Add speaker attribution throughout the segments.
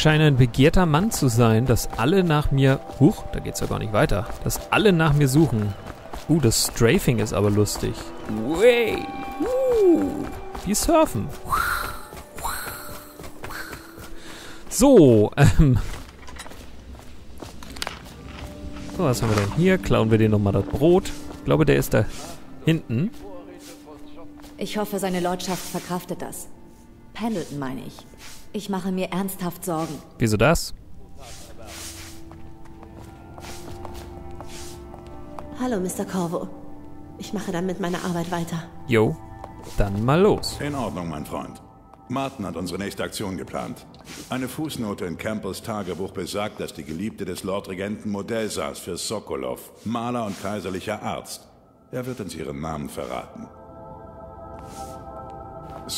Speaker 1: Ich scheine ein begehrter Mann zu sein, dass alle nach mir... Huch, da geht's ja gar nicht weiter. Dass alle nach mir suchen. Uh, das Strafing ist aber lustig. Way. Uh, wie surfen. So, ähm... So, was haben wir denn hier? Klauen wir den nochmal das Brot. Ich glaube, der ist da hinten.
Speaker 2: Ich hoffe, seine Lordschaft verkraftet das. Pendleton meine ich. Ich mache mir ernsthaft Sorgen.
Speaker 1: Wieso das?
Speaker 3: Hallo, Mr. Corvo. Ich mache dann mit meiner Arbeit weiter.
Speaker 1: Jo, dann mal los.
Speaker 4: In Ordnung, mein Freund. Martin hat unsere nächste Aktion geplant. Eine Fußnote in Campbells Tagebuch besagt, dass die Geliebte des Lordregenten Modell saß für Sokolov, Maler und kaiserlicher Arzt. Er wird uns ihren Namen verraten.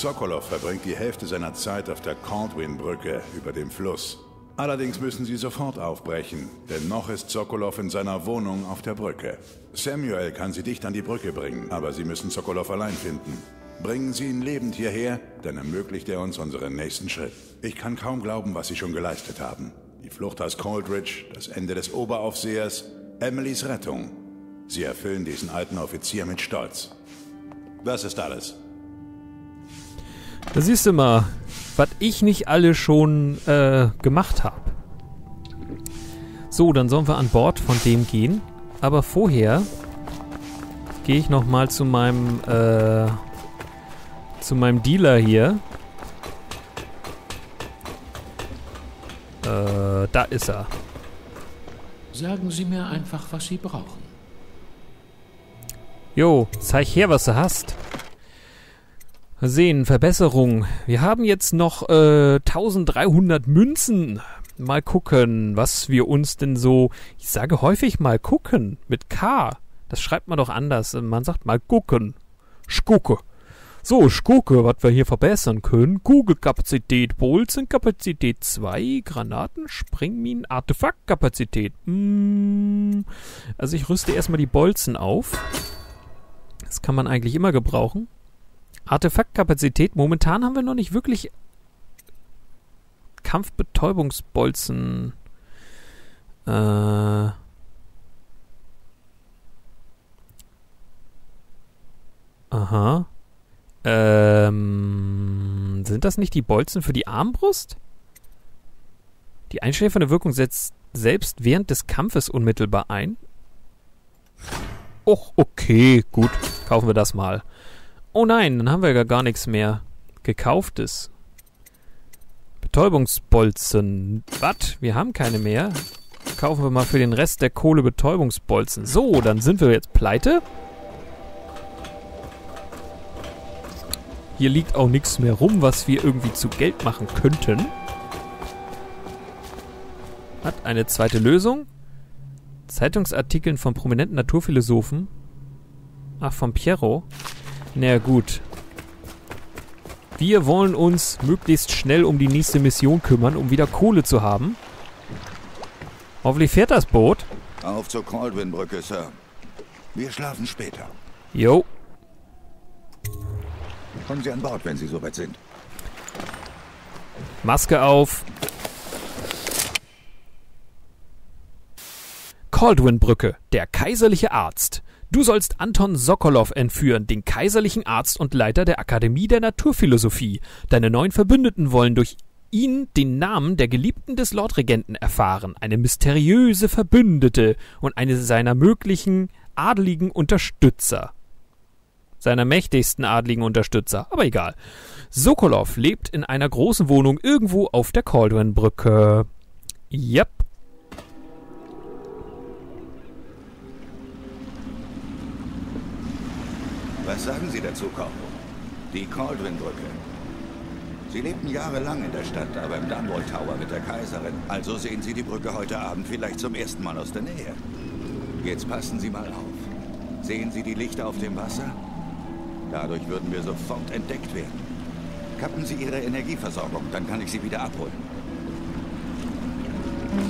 Speaker 4: Sokolov verbringt die Hälfte seiner Zeit auf der Caldwin-Brücke über dem Fluss. Allerdings müssen sie sofort aufbrechen, denn noch ist Sokolov in seiner Wohnung auf der Brücke. Samuel kann sie dicht an die Brücke bringen, aber sie müssen Sokolov allein finden. Bringen Sie ihn lebend hierher, dann ermöglicht er uns unseren nächsten Schritt. Ich kann kaum glauben, was Sie schon geleistet haben. Die Flucht aus Coldridge, das Ende des Oberaufsehers, Emilys Rettung. Sie erfüllen diesen alten Offizier mit Stolz. Das ist alles.
Speaker 1: Da siehst du mal, was ich nicht alle schon äh, gemacht habe. So, dann sollen wir an Bord von dem gehen. Aber vorher gehe ich noch mal zu meinem äh, zu meinem Dealer hier. Äh, da ist er.
Speaker 5: Sagen Sie mir einfach, was Sie brauchen.
Speaker 1: Jo, zeig her, was du hast. Sehen, Verbesserung. Wir haben jetzt noch äh, 1300 Münzen. Mal gucken, was wir uns denn so. Ich sage häufig mal gucken mit K. Das schreibt man doch anders. Man sagt mal gucken. Schgucke. So, ich gucke, was wir hier verbessern können. Kugelkapazität, Bolzenkapazität 2, Granaten, Sprengminen, Artefaktkapazität. Mm, also ich rüste erstmal die Bolzen auf. Das kann man eigentlich immer gebrauchen. Artefaktkapazität, momentan haben wir noch nicht wirklich Kampfbetäubungsbolzen. Äh. Aha. Ähm, sind das nicht die Bolzen für die Armbrust? Die einschläfernde Wirkung setzt selbst während des Kampfes unmittelbar ein. Och, okay, gut. Kaufen wir das mal. Oh nein, dann haben wir ja gar nichts mehr gekauftes. Betäubungsbolzen. Was? Wir haben keine mehr. Kaufen wir mal für den Rest der Kohle Betäubungsbolzen. So, dann sind wir jetzt pleite. Hier liegt auch nichts mehr rum, was wir irgendwie zu Geld machen könnten. Hat eine zweite Lösung. Zeitungsartikeln von prominenten Naturphilosophen. Ach, von Piero. Na gut. Wir wollen uns möglichst schnell um die nächste Mission kümmern, um wieder Kohle zu haben. Hoffentlich fährt das Boot.
Speaker 6: Auf zur Caldwin-Brücke, Sir. Wir schlafen später.
Speaker 1: Jo.
Speaker 6: Kommen Sie an Bord, wenn Sie soweit sind.
Speaker 1: Maske auf. Caldwin-Brücke, der kaiserliche Arzt. Du sollst Anton Sokolov entführen, den kaiserlichen Arzt und Leiter der Akademie der Naturphilosophie. Deine neuen Verbündeten wollen durch ihn den Namen der Geliebten des Lordregenten erfahren, eine mysteriöse Verbündete und eine seiner möglichen adligen Unterstützer. Seiner mächtigsten adligen Unterstützer, aber egal. Sokolov lebt in einer großen Wohnung irgendwo auf der Caldwin-Brücke. Yep.
Speaker 6: Was sagen Sie dazu, Corpo? Die Caldwin-Brücke. Sie lebten jahrelang in der Stadt, aber im Dunwall Tower mit der Kaiserin. Also sehen Sie die Brücke heute Abend vielleicht zum ersten Mal aus der Nähe. Jetzt passen Sie mal auf. Sehen Sie die Lichter auf dem Wasser? Dadurch würden wir sofort entdeckt werden. Kappen Sie Ihre Energieversorgung, dann kann ich Sie wieder abholen.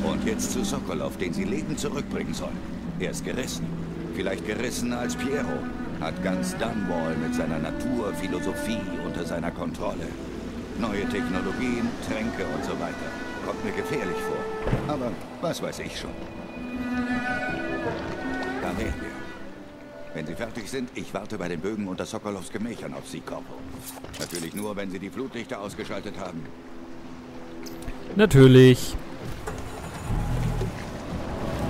Speaker 6: Und jetzt zu Sokolov, den Sie lebend zurückbringen sollen. Er ist gerissen. Vielleicht gerissener als Piero. Hat ganz Dunwall mit seiner Natur, Philosophie unter seiner Kontrolle. Neue Technologien, Tränke und so weiter. Kommt mir gefährlich vor. Aber was weiß ich schon. Da wären wir. Wenn Sie fertig sind, ich warte bei den Bögen unter Sokolows Gemächern auf Sie, Corpo. Natürlich nur, wenn Sie die Flutlichter ausgeschaltet haben.
Speaker 1: Natürlich.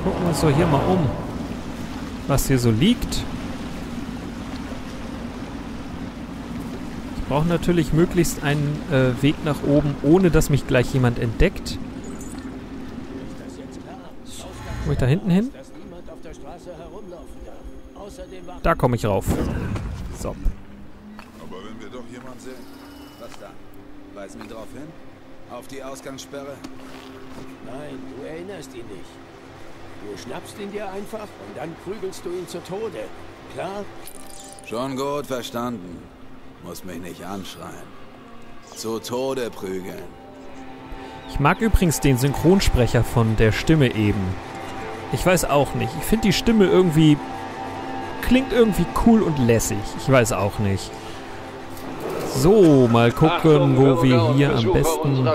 Speaker 1: Gucken wir uns doch hier mal um. Was hier so liegt. Ich brauche natürlich möglichst einen äh, Weg nach oben, ohne dass mich gleich jemand entdeckt. Komme ich da hinten hin? Da komme ich rauf. So.
Speaker 4: Aber wenn wir doch jemanden sehen.
Speaker 7: Was dann? Weisen wir drauf hin? Auf die Ausgangssperre?
Speaker 5: Nein, du erinnerst ihn nicht. Du schnappst ihn dir einfach und dann prügelst du ihn zu Tode. Klar?
Speaker 7: Schon gut verstanden. Muss mich nicht anschreien. Zu Tode prügeln.
Speaker 1: Ich mag übrigens den Synchronsprecher von der Stimme eben. Ich weiß auch nicht. Ich finde die Stimme irgendwie. klingt irgendwie cool und lässig. Ich weiß auch nicht. So, mal gucken,
Speaker 8: Achtung,
Speaker 1: wo wir hier am besten.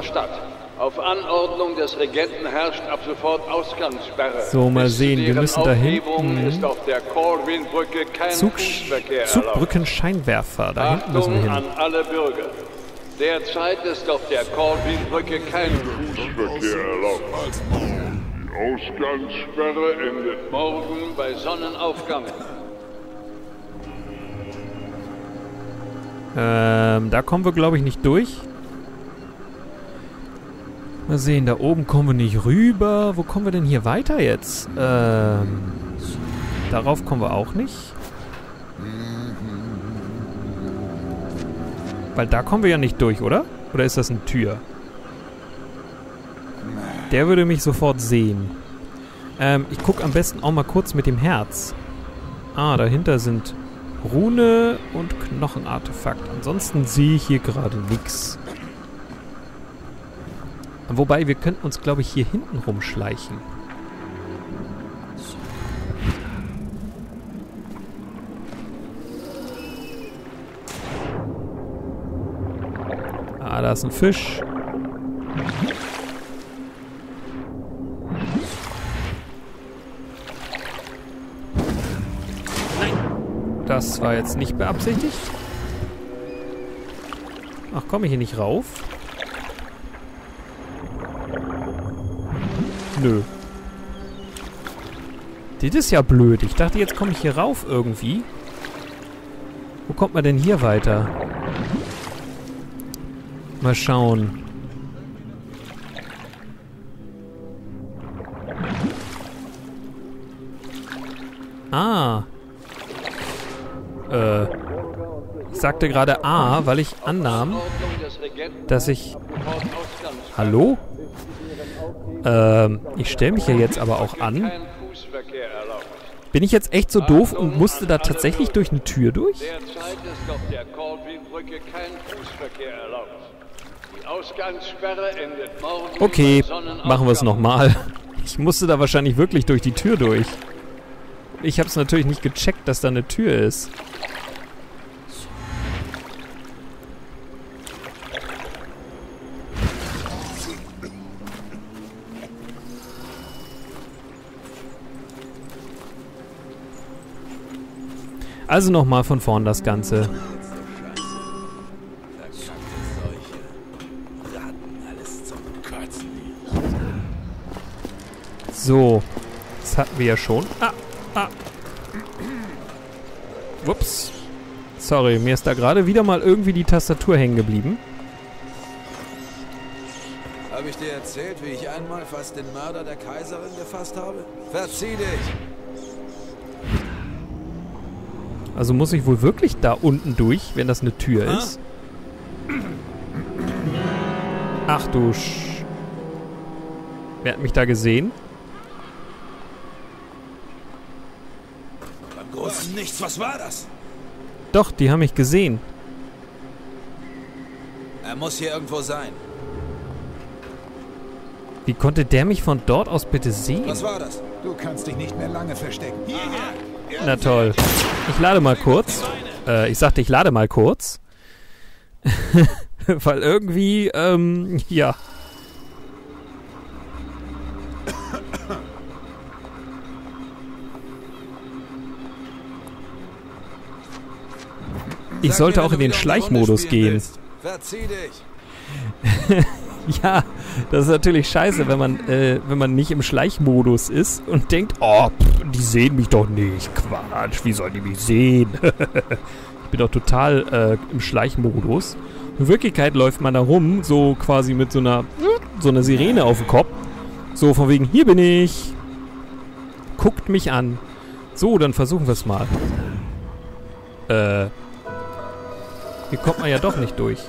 Speaker 8: Auf Anordnung des Regenten herrscht ab sofort Ausgangssperre.
Speaker 1: So, mal
Speaker 8: Bis
Speaker 1: sehen, wir müssen da hinten-
Speaker 8: ist auf der Corwin-Brücke kein
Speaker 1: Zug,
Speaker 8: Fußverkehr erlaubt.
Speaker 1: Zugbrückenscheinwerfer. Da hinten müssen wir
Speaker 8: an
Speaker 1: hin.
Speaker 8: alle Bürger. Derzeit ist auf der Corwin-Brücke kein Fußverkehr erlaubt. Die Ausgangssperre endet morgen bei Sonnenaufgang.
Speaker 1: Ähm, da kommen wir, glaube ich, nicht durch. Mal sehen, da oben kommen wir nicht rüber. Wo kommen wir denn hier weiter jetzt? Ähm, darauf kommen wir auch nicht. Weil da kommen wir ja nicht durch, oder? Oder ist das eine Tür? Der würde mich sofort sehen. Ähm, ich gucke am besten auch mal kurz mit dem Herz. Ah, dahinter sind Rune und Knochenartefakt. Ansonsten sehe ich hier gerade nichts. Wobei, wir könnten uns, glaube ich, hier hinten rumschleichen. Ah, da ist ein Fisch. Das war jetzt nicht beabsichtigt. Ach, komme ich hier nicht rauf? Nö. Das ist ja blöd. Ich dachte, jetzt komme ich hier rauf irgendwie. Wo kommt man denn hier weiter? Mal schauen. Ah. Äh. Ich sagte gerade A, weil ich annahm, dass ich... Hallo? Ähm, ich stelle mich ja jetzt aber auch an. Bin ich jetzt echt so doof und musste da tatsächlich durch eine Tür durch?
Speaker 8: Derzeit ist auf der Corwin-Brücke kein Fußverkehr erlaubt. Die Ausgangssperre endet morgen
Speaker 1: Okay, machen wir es nochmal. Ich musste da wahrscheinlich wirklich durch die Tür durch. Ich habe es natürlich nicht gecheckt, dass da eine Tür ist. Also nochmal von vorn das Ganze. So. Das hatten wir ja schon. Ah, ah. Ups. Sorry, mir ist da gerade wieder mal irgendwie die Tastatur hängen geblieben.
Speaker 7: Habe ich dir erzählt, wie ich einmal fast den Mörder der Kaiserin gefasst habe? Verzieh dich!
Speaker 1: Also muss ich wohl wirklich da unten durch, wenn das eine Tür ist. Ach du Sch... Wer hat mich da gesehen?
Speaker 7: Beim großen Nichts, was war das?
Speaker 1: Doch, die haben mich gesehen.
Speaker 7: Er muss hier irgendwo sein.
Speaker 1: Wie konnte der mich von dort aus bitte sehen?
Speaker 7: Was war das?
Speaker 4: Du kannst dich nicht mehr lange verstecken.
Speaker 1: Na toll. Ich lade mal kurz. Äh, ich sagte, ich lade mal kurz. Weil irgendwie, ähm, ja. Ich sollte auch in den Schleichmodus gehen. ja, das ist natürlich scheiße, wenn man, äh, wenn man nicht im Schleichmodus ist und denkt, oh, pff, die sehen mich doch nicht. Quatsch, wie sollen die mich sehen? ich bin doch total äh, im Schleichmodus. In Wirklichkeit läuft man da rum, so quasi mit so einer, so einer Sirene auf dem Kopf. So von wegen, hier bin ich. Guckt mich an. So, dann versuchen wir es mal. Äh. Hier kommt man ja doch nicht durch.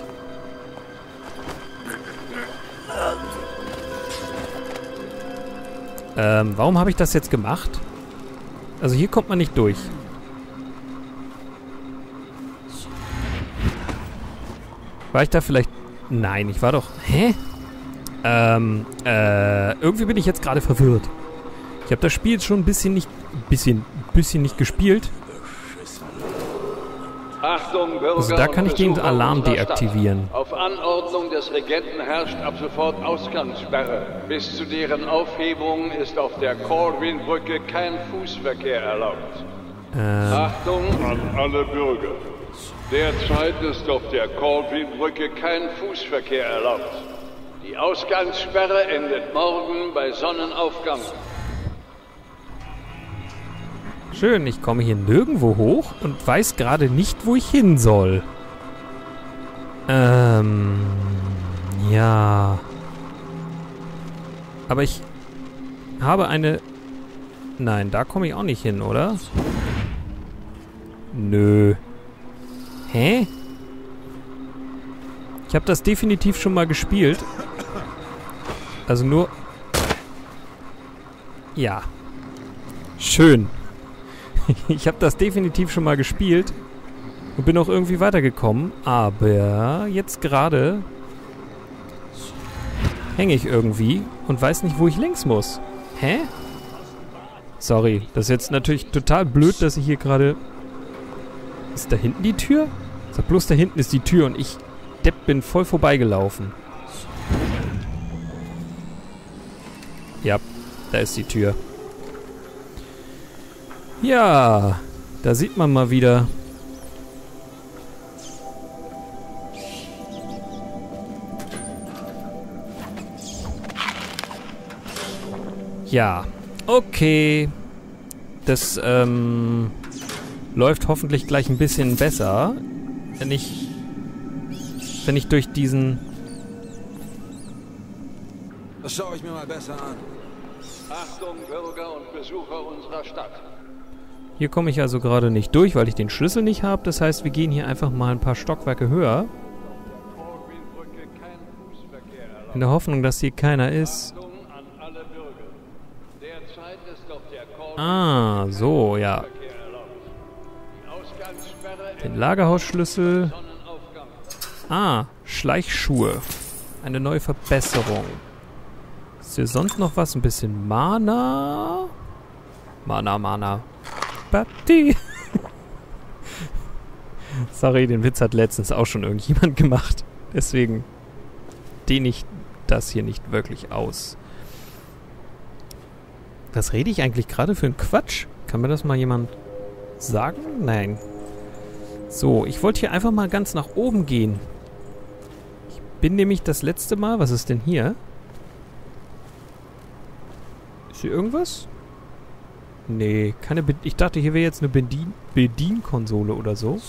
Speaker 1: Ähm, warum habe ich das jetzt gemacht? Also hier kommt man nicht durch. War ich da vielleicht... Nein, ich war doch... Hä? Ähm, äh, irgendwie bin ich jetzt gerade verwirrt. Ich habe das Spiel jetzt schon ein bisschen nicht... Bisschen, bisschen nicht gespielt.
Speaker 8: Achtung, Bürger
Speaker 1: Also da kann ich den Alarm deaktivieren.
Speaker 8: Auf Anordnung des Regenten herrscht ab sofort Ausgangssperre. Bis zu deren Aufhebung ist auf der Corwin-Brücke kein Fußverkehr erlaubt.
Speaker 1: Ähm,
Speaker 8: Achtung an alle Bürger. Derzeit ist auf der Corwin-Brücke kein Fußverkehr erlaubt. Die Ausgangssperre endet morgen bei Sonnenaufgang.
Speaker 1: Schön, ich komme hier nirgendwo hoch und weiß gerade nicht, wo ich hin soll. Ähm, ja. Aber ich habe eine... Nein, da komme ich auch nicht hin, oder? Nö. Hä? Ich habe das definitiv schon mal gespielt. Also nur... Ja. Schön. Ich habe das definitiv schon mal gespielt und bin auch irgendwie weitergekommen, aber jetzt gerade hänge ich irgendwie und weiß nicht, wo ich links muss. Hä? Sorry, das ist jetzt natürlich total blöd, dass ich hier gerade... Ist da hinten die Tür? Sag bloß, da hinten ist die Tür und ich, Depp, bin voll vorbeigelaufen. Ja, da ist die Tür. Ja, da sieht man mal wieder. Ja, okay. Das ähm, läuft hoffentlich gleich ein bisschen besser, wenn ich wenn ich durch diesen
Speaker 7: Das schaue ich mir mal besser an.
Speaker 8: Achtung, Bürger und Besucher unserer Stadt.
Speaker 1: Hier komme ich also gerade nicht durch, weil ich den Schlüssel nicht habe. Das heißt, wir gehen hier einfach mal ein paar Stockwerke höher. In der Hoffnung, dass hier keiner ist. Ah, so, ja. Den Lagerhausschlüssel. Ah, Schleichschuhe. Eine neue Verbesserung. Ist hier sonst noch was? Ein bisschen Mana? Mana, Mana. Batti. Sorry, den Witz hat letztens auch schon irgendjemand gemacht. Deswegen dehne ich das hier nicht wirklich aus. Was rede ich eigentlich gerade für einen Quatsch? Kann mir das mal jemand sagen? Nein. So, ich wollte hier einfach mal ganz nach oben gehen. Ich bin nämlich das letzte Mal... Was ist denn hier? Ist hier irgendwas? Nee, keine... Be ich dachte, hier wäre jetzt eine Bedien Bedienkonsole oder so.